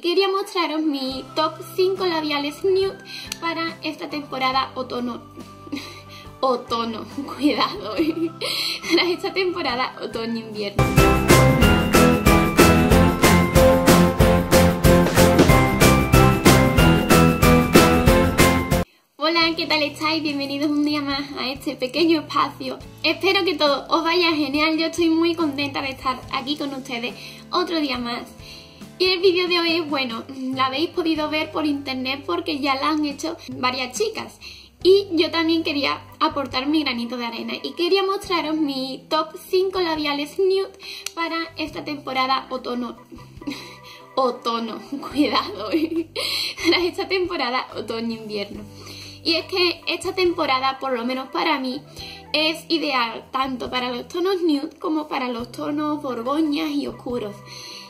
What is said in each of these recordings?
Quería mostraros mi top 5 labiales nude para esta temporada otono. otono, cuidado. para esta temporada otoño-invierno. Hola, ¿qué tal estáis? Bienvenidos un día más a este pequeño espacio. Espero que todo os vaya genial. Yo estoy muy contenta de estar aquí con ustedes otro día más. Y el vídeo de hoy, bueno, la habéis podido ver por internet porque ya la han hecho varias chicas. Y yo también quería aportar mi granito de arena y quería mostraros mi top 5 labiales nude para esta temporada otono. otono, cuidado, para esta temporada otoño-invierno. Y es que esta temporada, por lo menos para mí, es ideal tanto para los tonos nude como para los tonos borgoñas y oscuros.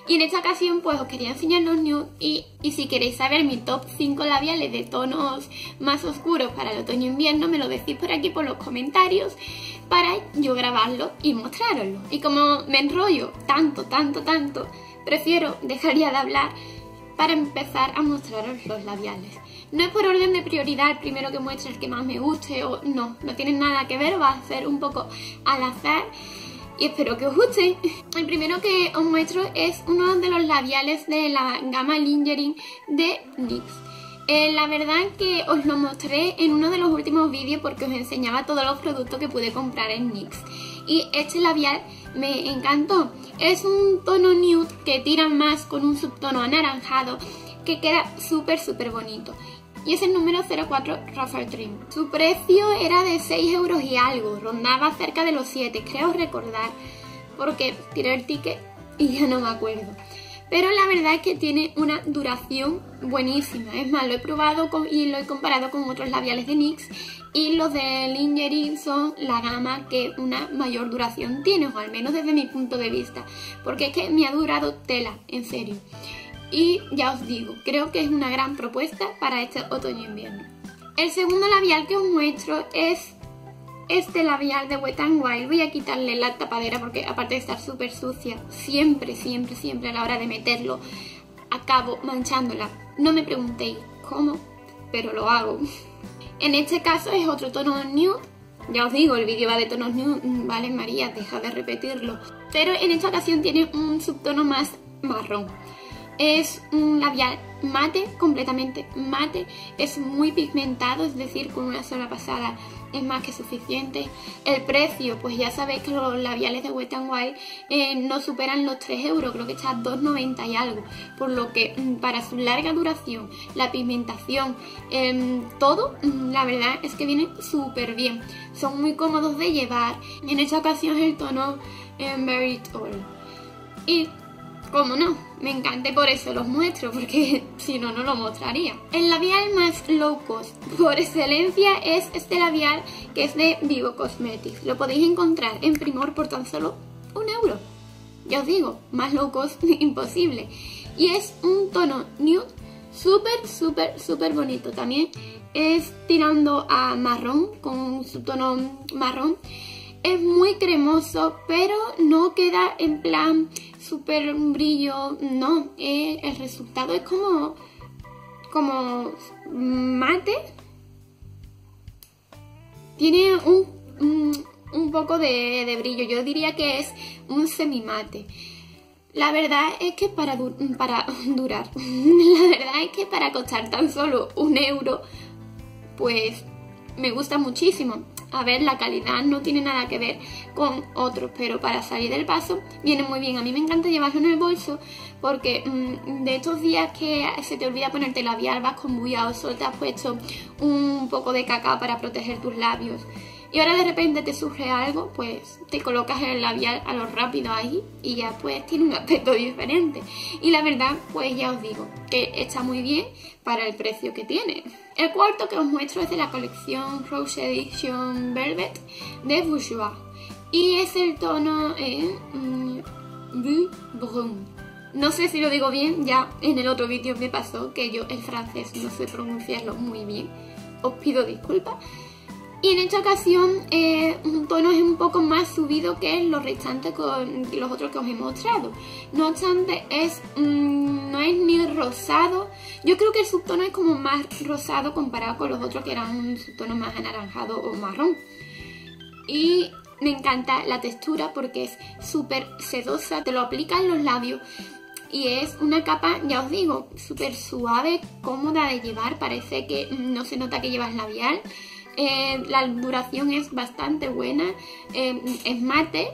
Y en esta ocasión pues os quería enseñar los nude y, si queréis saber mi top 5 labiales de tonos más oscuros para el otoño-invierno me lo decís por aquí por los comentarios para yo grabarlo y mostraroslo. Y como me enrollo tanto, tanto, tanto, prefiero dejar ya de hablar para empezar a mostraros los labiales. No es por orden de prioridad primero que muestre el que más me guste o no, no tiene nada que ver, va a ser un poco al azar y espero que os guste. El primero que os muestro es uno de los labiales de la gama Lingering de NYX. Eh, la verdad que os lo mostré en uno de los últimos vídeos porque os enseñaba todos los productos que pude comprar en NYX. Y este labial me encantó. Es un tono nude que tira más con un subtono anaranjado que queda súper súper bonito y es el número 04 Ruffle Trim. Su precio era de 6 euros y algo, rondaba cerca de los 7, creo recordar, porque tiré el ticket y ya no me acuerdo. Pero la verdad es que tiene una duración buenísima. Es más, lo he probado y lo he comparado con otros labiales de NYX y los de Lingerie son la gama que una mayor duración tiene, o al menos desde mi punto de vista. Porque es que me ha durado tela, en serio y ya os digo, creo que es una gran propuesta para este otoño-invierno. El segundo labial que os muestro es este labial de Wet n Wild. Voy a quitarle la tapadera porque aparte de estar súper sucia, siempre, siempre, siempre a la hora de meterlo acabo manchándola. No me preguntéis cómo, pero lo hago. En este caso es otro tono nude. Ya os digo, el vídeo va de tonos nude, vale María, deja de repetirlo. Pero en esta ocasión tiene un subtono más marrón. Es un labial mate, completamente mate, es muy pigmentado, es decir, con una sola pasada es más que suficiente. El precio, pues ya sabéis que los labiales de Wet n Wild eh, no superan los 3 euros, creo que está a 2,90 y algo. Por lo que mm, para su larga duración, la pigmentación, em, todo, mm, la verdad es que viene súper bien. Son muy cómodos de llevar. En esta ocasión es el tono Very em, Oil. Y como no, me encanta por eso los muestro, porque si no, no lo mostraría. El labial más low cost por excelencia es este labial que es de Vivo Cosmetics. Lo podéis encontrar en Primor por tan solo un euro. Ya os digo, más low cost imposible. Y es un tono nude súper, súper, súper bonito. También es tirando a marrón, con un subtono marrón. Es muy cremoso, pero no queda en plan súper brillo, no, eh, el resultado es como, como mate. Tiene un, un, poco de, brillo, yo diría que es un semimate. La verdad es que para, para durar, la verdad es que para costar tan solo un euro, pues me gusta muchísimo. A ver, la calidad no tiene nada que ver con otros, pero para salir del paso viene muy bien. A mí me encanta llevarlo en el bolso porque mm, de estos días que se te olvida ponerte labial, vas con bulla o te has puesto un poco de caca para proteger tus labios y ahora de repente te surge algo, pues te colocas el labial a lo rápido ahí y ya pues tiene un aspecto diferente. Y la verdad, pues ya os digo, que está muy bien para el precio que tiene. El cuarto que os muestro es de la colección Rose Edition Velvet de Bourgeois. Y es el tono eh, mm. No sé si lo digo bien, ya en el otro vídeo me pasó que yo el francés no sé pronunciarlo muy bien. Os pido disculpas. Y en esta ocasión eh, un tono es un poco más subido que los restantes con los otros que os he mostrado. No obstante, es, mm, no es ni rosado. Yo creo que el subtono es como más rosado comparado con los otros que eran un subtono más anaranjado o marrón. Y me encanta la textura porque es súper sedosa, te lo aplica en los labios y es una capa, ya os digo, súper suave, cómoda de llevar, parece que no se nota que llevas labial. Eh, la duración es bastante buena, eh, es mate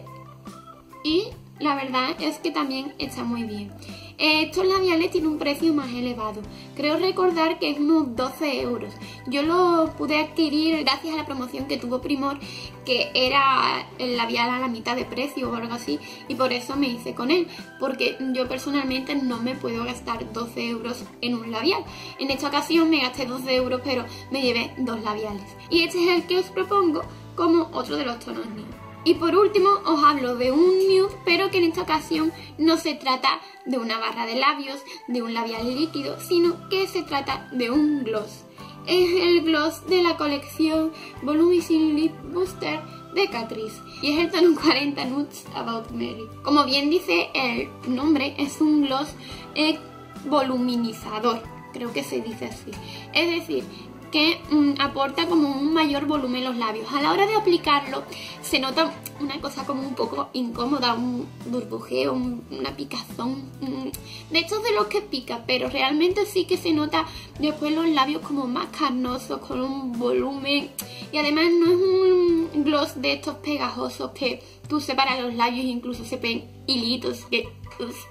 y la verdad es que también está muy bien. Estos labiales tienen un precio más elevado. Creo recordar que es unos 12 euros. Yo lo pude adquirir gracias a la promoción que tuvo Primor, que era el labial a la mitad de precio o algo así, y por eso me hice con él, porque yo personalmente no me puedo gastar 12 euros en un labial. En esta ocasión me gasté 12 euros, pero me llevé dos labiales. Y este es el que os propongo como otro de los tonos míos. Y por último os hablo de un nude, pero que en esta ocasión no se trata de una barra de labios, de un labial líquido, sino que se trata de un gloss. Es el gloss de la colección Volumicil Lip Booster de Catrice y es el tono 40 Nudes About Mary. Como bien dice el nombre, es un gloss voluminizador, creo que se dice así. Es decir, que mm, aporta como un mayor volumen en los labios. A la hora de aplicarlo se nota una cosa como un poco incómoda, un burbujeo, una picazón. Mm, de hecho de los que pica, pero realmente sí que se nota después los labios como más carnosos, con un volumen. Y además no es un gloss de estos pegajosos que tú separas los labios e incluso se ven hilitos, que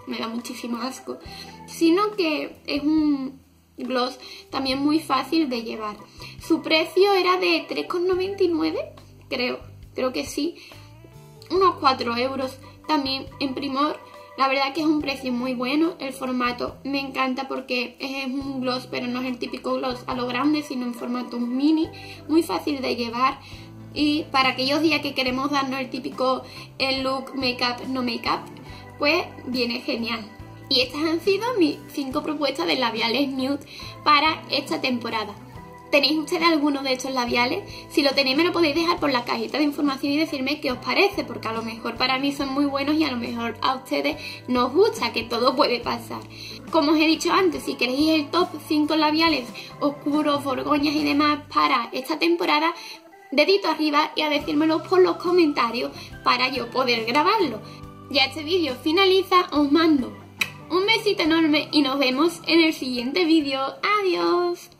me da muchísimo asco. Sino que es un gloss también muy fácil de llevar. Su precio era de 3,99, creo, creo que sí, unos 4 euros también en Primor. La verdad que es un precio muy bueno, el formato me encanta porque es un gloss, pero no es el típico gloss a lo grande, sino en formato mini, muy fácil de llevar. Y para aquellos días que queremos darnos el típico el look make-up, no make-up, pues viene genial. Y estas han sido mis 5 propuestas de labiales nude para esta temporada. ¿Tenéis ustedes alguno de estos labiales? Si lo tenéis me lo podéis dejar por la cajita de información y decirme qué os parece, porque a lo mejor para mí son muy buenos y a lo mejor a ustedes no os gusta, que todo puede pasar. Como os he dicho antes, si queréis el top 5 labiales oscuros, borgoñas y demás para esta temporada, dedito arriba y a decírmelo por los comentarios para yo poder grabarlo. Ya este vídeo finaliza, os mando un besito enorme y nos vemos en el siguiente vídeo. ¡Adiós!